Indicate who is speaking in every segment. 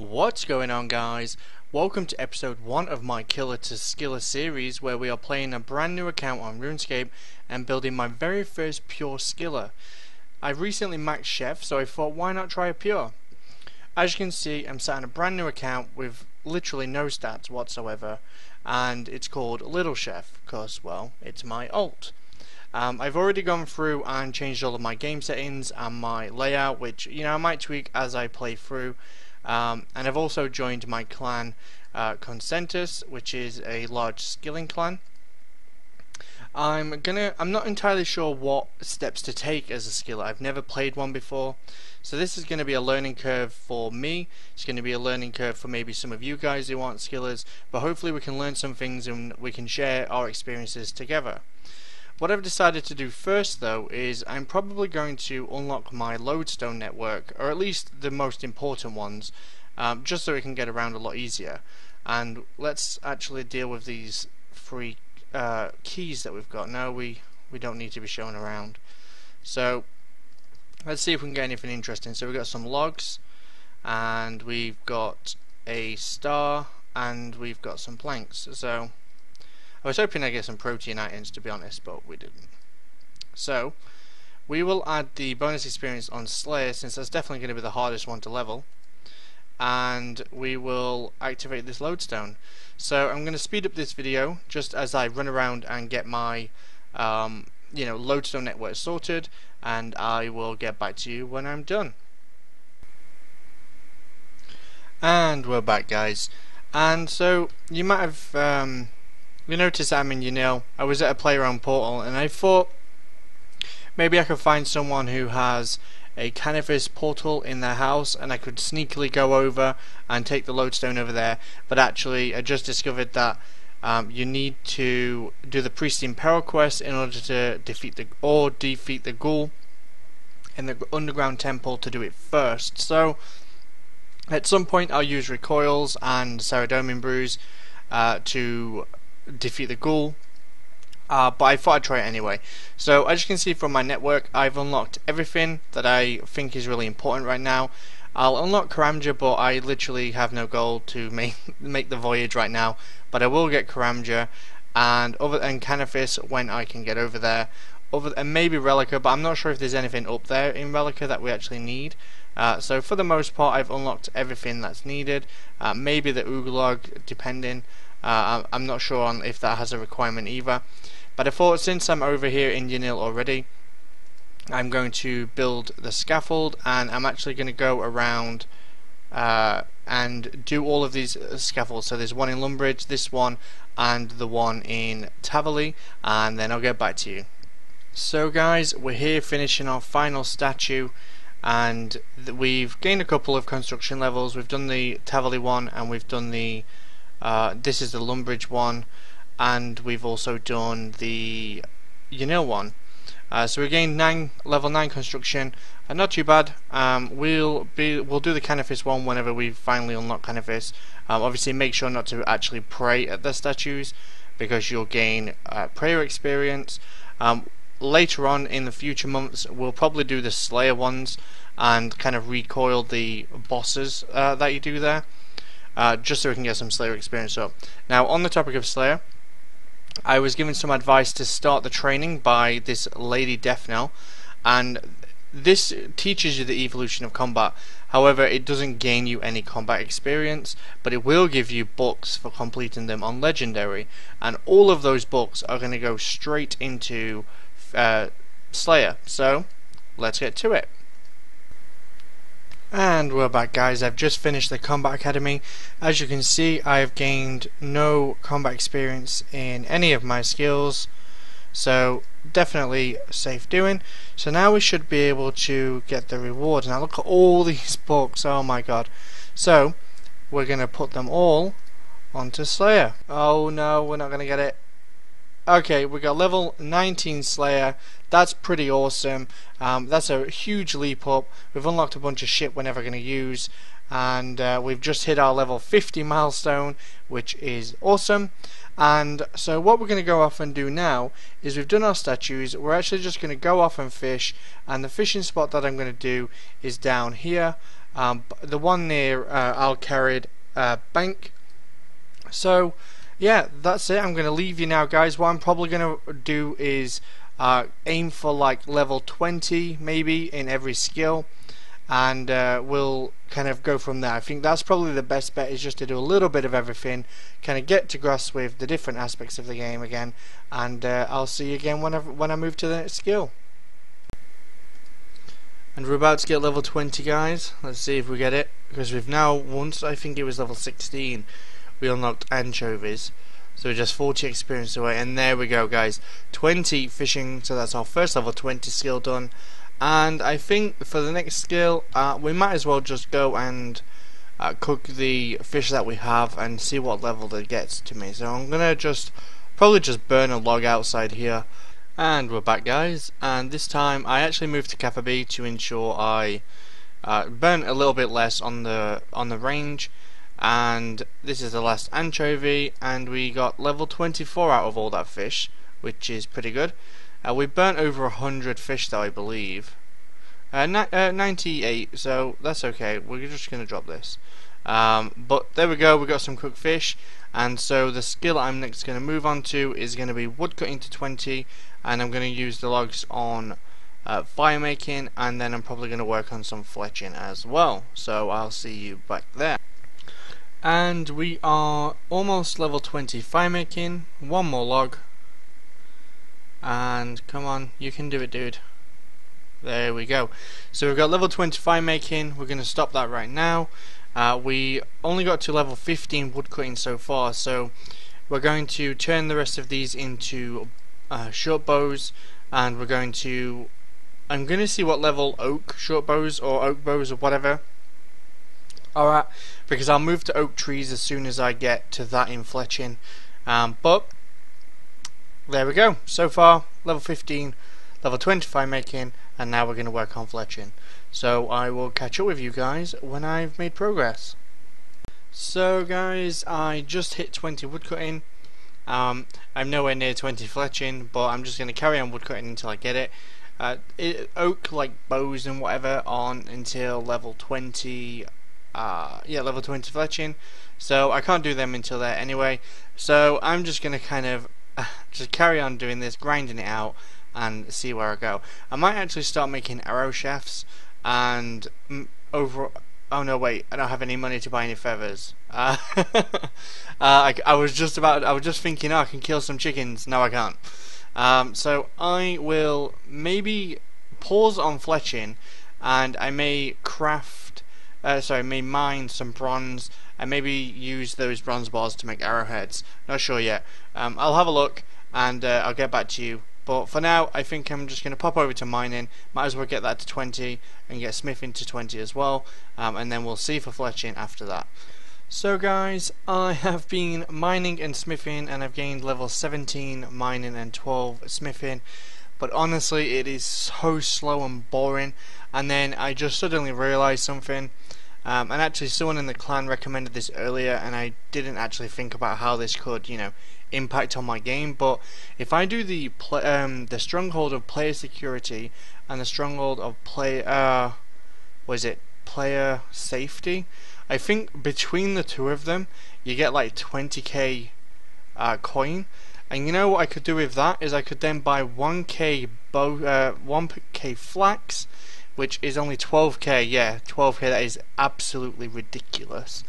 Speaker 1: What's going on guys? Welcome to episode 1 of my Killer to Skiller series where we are playing a brand new account on RuneScape and building my very first pure skiller. I've recently maxed chef so I thought why not try a pure? As you can see I'm sat on a brand new account with literally no stats whatsoever and it's called Little Chef because well it's my alt. Um, I've already gone through and changed all of my game settings and my layout which you know I might tweak as I play through um, and I've also joined my clan uh, Consentus, which is a large skilling clan. I'm gonna. I'm not entirely sure what steps to take as a skiller. I've never played one before, so this is going to be a learning curve for me. It's going to be a learning curve for maybe some of you guys who aren't skillers. But hopefully, we can learn some things and we can share our experiences together. What I've decided to do first though is I'm probably going to unlock my lodestone network, or at least the most important ones, um, just so we can get around a lot easier. And let's actually deal with these three uh, keys that we've got. No, we, we don't need to be shown around. So let's see if we can get anything interesting. So we've got some logs, and we've got a star, and we've got some planks. So I was hoping I'd get some protein items to be honest, but we didn't. So, we will add the bonus experience on Slayer since that's definitely going to be the hardest one to level. And we will activate this lodestone. So I'm going to speed up this video just as I run around and get my um, you know lodestone network sorted and I will get back to you when I'm done. And we're back guys. And so you might have um, you notice I'm in Yanille. I was at a playground portal and I thought maybe I could find someone who has a Canifis portal in their house and I could sneakily go over and take the lodestone over there but actually I just discovered that um, you need to do the priest in peril quest in order to defeat the or defeat the ghoul in the underground temple to do it first so at some point I'll use recoils and Saradomin brews uh, to defeat the ghoul. Uh, but I thought I'd try it anyway. So as you can see from my network, I've unlocked everything that I think is really important right now. I'll unlock Karamja, but I literally have no goal to make make the voyage right now. But I will get Karamja and other and Canifis when I can get over there. Over and maybe Rellekka, but I'm not sure if there's anything up there in Rellekka that we actually need. Uh, so for the most part, I've unlocked everything that's needed. Uh, maybe the Oo'glog, depending. Uh, I'm not sure on if that has a requirement either. But I thought since I'm over here in Yanille already, I'm going to build the scaffold and I'm actually going to go around uh, and do all of these uh, scaffolds. So there's one in Lumbridge, this one, and the one in Taverley, and then I'll get back to you. So guys, we're here finishing our final statue and we've gained a couple of construction levels. We've done the Taverley one and we've done the uh, this is the Lumbridge one, and we've also done the Yanille one. Uh, so we gained nine level nine construction, and not too bad. Um, we'll be we'll do the Canifis one whenever we finally unlock Canifis. Um, obviously, make sure not to actually pray at the statues because you'll gain uh, prayer experience. Um, later on in the future months, we'll probably do the Slayer ones and kind of recoil the bosses uh, that you do there uh, just so we can get some Slayer experience up. Now, on the topic of Slayer, I was given some advice to start the training by this Lady Deathnell, and this teaches you the evolution of combat. However, it doesn't gain you any combat experience, but it will give you books for completing them on Legendary, and all of those books are going to go straight into uh, Slayer. So, let's get to it. And we're back guys, I've just finished the Combat Academy. As you can see, I've gained no combat experience in any of my skills. So, definitely safe doing. So now we should be able to get the reward. Now look at all these books, oh my god. So, we're going to put them all onto Slayer. Oh no, we're not going to get it. Okay, we got level 19 Slayer. That's pretty awesome. Um, that's a huge leap up. We've unlocked a bunch of shit we're never going to use. And uh, we've just hit our level 50 milestone, which is awesome. And so what we're going to go off and do now is we've done our statues. We're actually just going to go off and fish. And the fishing spot that I'm going to do is down here. Um, the one near uh, Al Kharid uh, Bank. So, yeah, that's it. I'm going to leave you now, guys. What I'm probably going to do is uh, aim for like level 20 maybe in every skill and uh, we'll kind of go from there. I think that's probably the best bet is just to do a little bit of everything, kind of get to grasp with the different aspects of the game again, and uh, I'll see you again whenever when I move to the next skill. And we're about to get level 20 guys, let's see if we get it, because we've now, once I think it was level 16, we unlocked anchovies. So we're just 40 experience away, and there we go guys, 20 fishing, so that's our first level 20 skill done, and I think for the next skill uh, we might as well just go and uh, cook the fish that we have and see what level that gets to me. So I'm gonna just probably just burn a log outside here. And we're back guys. And this time I actually moved to Kappa B to ensure I uh, burn a little bit less on the on the range and this is the last anchovy and we got level 24 out of all that fish which is pretty good uh, we burnt over a hundred fish though, I believe. Uh, uh, 98, so that's okay. We're just to drop this. Um, but there we go, we got some cooked fish. And so the skill I'm next to move on to is to be woodcutting to 20. And I'm to use the logs on uh, fire making. And then I'm probably going to work on some fletching as well. So I'll see you back there. And we are almost level 20 fire making. One more log. And come on you can do it dude. There we go. So we've got level 25 making we're going to stop that right now. Uh, we only got to level 15 woodcutting so far so we're going to turn the rest of these into uh, short bows. And we're going to I'm going to see what level oak short bows or oak bows or whatever alright because I'll move to oak trees as soon as I get to that in fletching um, but there we go. So far, level 15, level 25 making, and now we're going to work on fletching. So I will catch up with you guys when I've made progress. So guys, I just hit 20 woodcutting. Um, I'm nowhere near 20 fletching, but I'm just going to carry on woodcutting until I get it. Uh, it, oak like bows and whatever on until level 20 uh, yeah level 20 fletching so I can't do them until there anyway so I'm just gonna kind of just carry on doing this, grinding it out, and see where I go. I might actually start making arrow shafts, and over. Oh no, wait! I don't have any money to buy any feathers. Uh, uh, I, I, was just about. I was just thinking, oh, I can kill some chickens. No, I can't. Um, so I will maybe pause on fletching, and I may craft. Uh, sorry, may mine some bronze and maybe use those bronze bars to make arrowheads. Not sure yet. Um, I'll have a look and uh, I'll get back to you. But for now, I think I'm just going to pop over to mining. Might as well get that to 20 and get smithing to 20 as well. Um, and then we'll see for fletching after that. So guys, I have been mining and smithing and I've gained level 17 mining and 12 smithing. But honestly, it is so slow and boring. And then I just suddenly realised something. Um, and actually, someone in the clan recommended this earlier, and I didn't actually think about how this could, you know, impact on my game. But if I do the um, the stronghold of player security and the stronghold of play, uh, was it player safety? I think between the two of them, you get like 20k uh, coin. And you know what I could do with that is I could then buy 1k bow, uh, 1k flax which is only 12k. Yeah, 12k. That is absolutely ridiculous.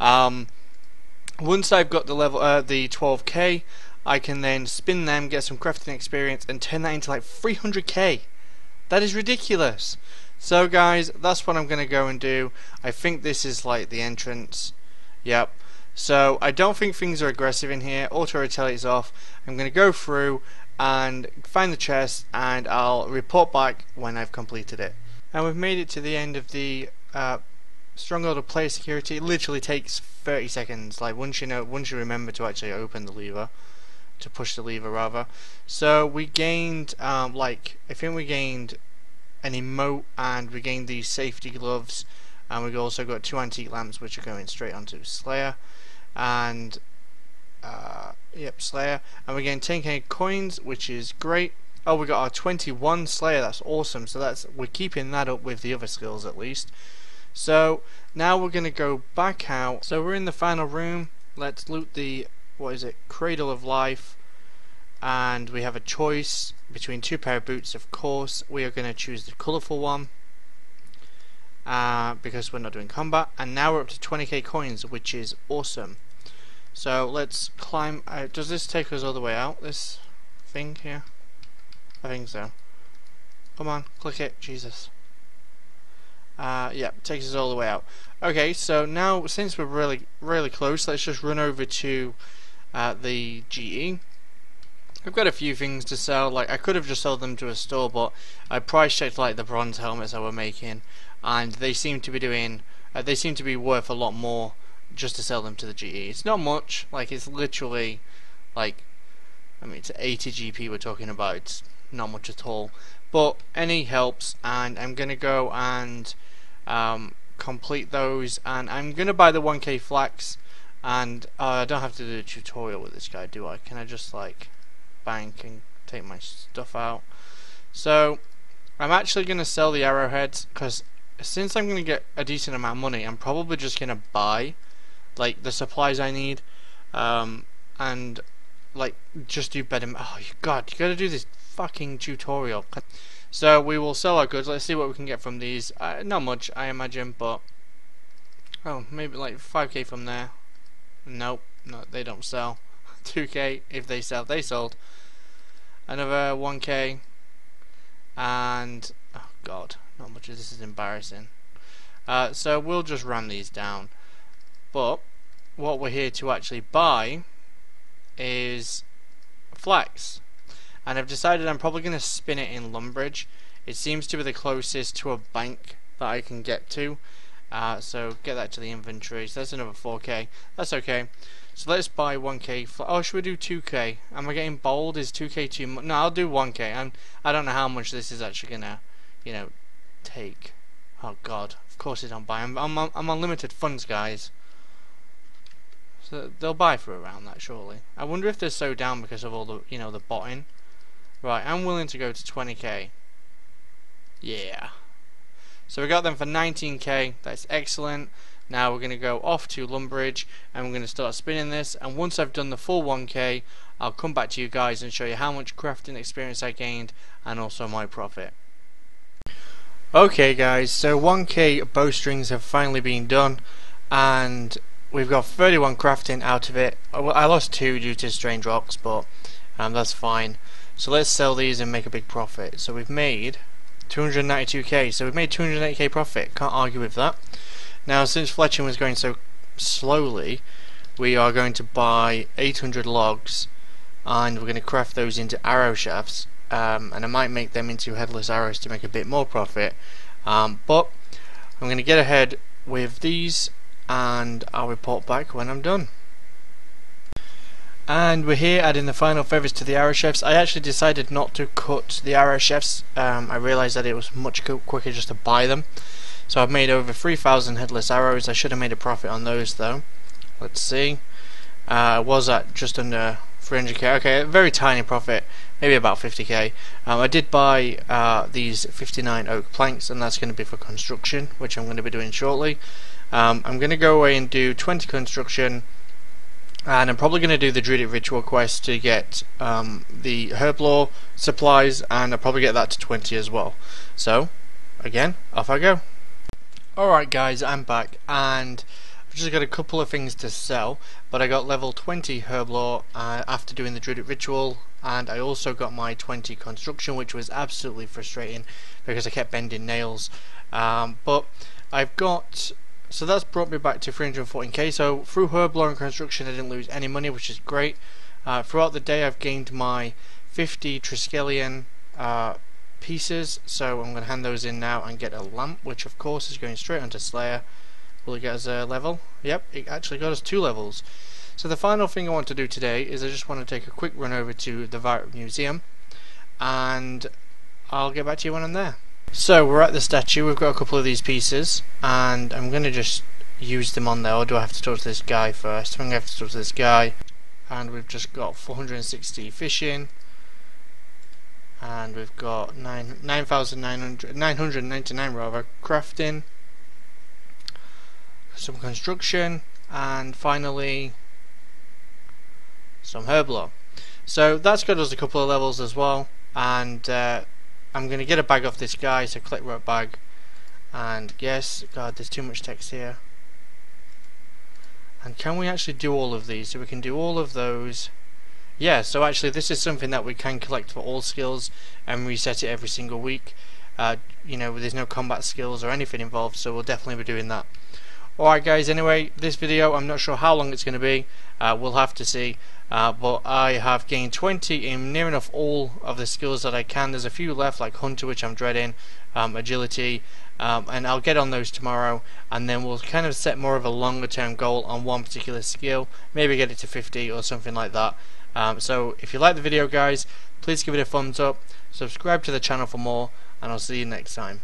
Speaker 1: Um, once I've got the level, uh, the 12k, I can then spin them, get some crafting experience, and turn that into like 300k. That is ridiculous. So guys, that's what I'm going to go and do. I think this is like the entrance. Yep. So I don't think things are aggressive in here. Auto retaliate is off. I'm going to go through and find the chest and I'll report back when I've completed it. And we've made it to the end of the uh, Stronghold of Player Security. It literally takes 30 seconds. Like once you know, once you remember to actually open the lever, to push the lever rather. So we gained, um, like I think we gained an emote and we gained these safety gloves, and we've also got two antique lamps which are going straight onto Slayer, and uh, yep Slayer, and we gained 10k coins which is great. Oh, we got our 21 Slayer. That's awesome. So that's we're keeping that up with the other skills at least. So now we're going to go back out. So we're in the final room. Let's loot the, what is it, Cradle of Life. And we have a choice between two pair of boots, of course. We are going to choose the colourful one. Uh, because we're not doing combat. And now we're up to 20k coins, which is awesome. So let's climb. Uh, does this take us all the way out? This thing here? I think so. Come on, click it. Jesus. Uh, yeah, takes us all the way out. Okay, so now since we're really, really close, let's just run over to uh, the GE. I've got a few things to sell. Like I could have just sold them to a store, but I price checked like the bronze helmets I were making, and they seem to be doing. Uh, they seem to be worth a lot more just to sell them to the GE. It's not much. Like it's literally like I mean it's 80 GP we're talking about. It's not much at all. But any helps, and I'm gonna go and um, complete those and I'm gonna buy the 1k flax and uh, I don't have to do a tutorial with this guy do I can I just like bank and take my stuff out so I'm actually gonna sell the arrowheads because since I'm gonna get a decent amount of money I'm probably just gonna buy like the supplies I need um, and like just do better oh god you gotta do this fucking tutorial so we will sell our goods. Let's see what we can get from these. Uh, not much, I imagine, but oh, maybe like 5k from there. Nope, no, they don't sell. 2k if they sell. They sold. Another 1k, and oh god, not much. Of this is embarrassing. Uh, so we'll just ram these down. But what we're here to actually buy is flax and I've decided I'm probably going to spin it in Lumbridge. It seems to be the closest to a bank that I can get to. Uh, so get that to the inventory. So that's another 4k. That's okay. So let's buy 1k. oh, should we do 2k? Am I getting bold? Is 2k too much? No, I'll do 1k. I'm, I don't know how much this is actually going to, you know, take. Oh god. Of course they don't buy. I'm, I'm, I'm on limited funds, guys. So they'll buy for around that, surely. I wonder if they're so down because of all the, you know, the botting. Right, I'm willing to go to 20k. Yeah. So we got them for 19k. That's excellent. Now we're going to go off to Lumbridge and we're going to start spinning this. And once I've done the full 1k, I'll come back to you guys and show you how much crafting experience I gained and also my profit. Okay guys, so 1k bowstrings have finally been done and we've got 31 crafting out of it. I lost 2 due to strange rocks but um, that's fine. So let's sell these and make a big profit. So we've made 292k. So we've made 280k profit. Can't argue with that. Now, since fletching was going so slowly, we are going to buy 800 logs and we're going to craft those into arrow shafts. Um, and I might make them into headless arrows to make a bit more profit. Um, but I'm going to get ahead with these and I'll report back when I'm done. And we're here adding the final feathers to the arrow shafts. I actually decided not to cut the arrow shafts. Um, I realised that it was much quicker just to buy them. So I've made over 3,000 headless arrows. I should have made a profit on those though. Let's see. Uh, was at just under 300k. Okay, a very tiny profit, maybe about 50k. Um, I did buy uh, these 59 oak planks, and that's going to be for construction, which I'm going to be doing shortly. Um, I'm going to go away and do 20 construction and I'm probably going to do the Druidic Ritual quest to get um, the Herblore supplies and I'll probably get that to 20 as well. So, again, off I go. Alright guys, I'm back and I've just got a couple of things to sell but I got level 20 Herblore uh, after doing the Druidic Ritual and I also got my 20 construction which was absolutely frustrating because I kept bending nails um, but I've got so that's brought me back to 314k. So through Herblore and Construction I didn't lose any money, which is great. Uh, throughout the day I've gained my 50 Triskelion uh, pieces, so I'm going to hand those in now and get a lamp, which of course is going straight onto Slayer. Will it get us a level? Yep, it actually got us two levels. So the final thing I want to do today is I just want to take a quick run over to the Varrock Museum and I'll get back to you when I'm there. So we're at the statue, we've got a couple of these pieces and I'm going to just use them on there or do I have to talk to this guy first? I think I have to talk to this guy and we've just got 460 fishing and we've got 9 9,900 999 rather crafting some construction, and finally some Herblore. So that's got us a couple of levels as well, and uh, I'm going to get a bag off this guy, so click rope bag, and yes, God, there's too much text here. And can we actually do all of these? So we can do all of those. Yeah, so actually this is something that we can collect for all skills and reset it every single week. Uh, you know, there's no combat skills or anything involved, so we'll definitely be doing that. Alright guys, anyway, this video, I'm not sure how long it's going to be, uh, we'll have to see, uh, but I have gained 20 in near enough all of the skills that I can. There's a few left, like Hunter, which I'm dreading, um, Agility, um, and I'll get on those tomorrow, and then we'll kind of set more of a longer term goal on one particular skill, maybe get it to 50 or something like that. Um, so if you like the video guys, please give it a thumbs up, subscribe to the channel for more, and I'll see you next time.